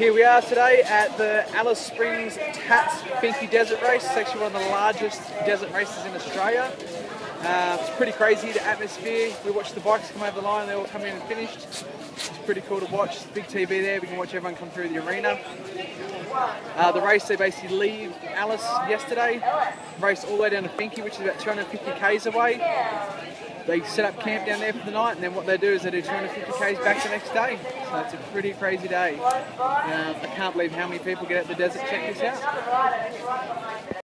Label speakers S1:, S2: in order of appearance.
S1: Here we are today at the Alice Springs Tatts Finke Desert Race. It's actually one of the largest desert races in Australia. Uh, it's pretty crazy, the atmosphere. We watched the bikes come over the line, they all come in and finished. It's pretty cool to watch. Big TV there, we can watch everyone come through the arena. Uh, the race, they basically leave Alice yesterday, race all the way down to Finke, which is about 250 k's away they set up camp down there for the night, and then what they do is they do 250 k's back the next day. So it's a pretty crazy day. Um, I can't believe how many people get out the desert. Check this out.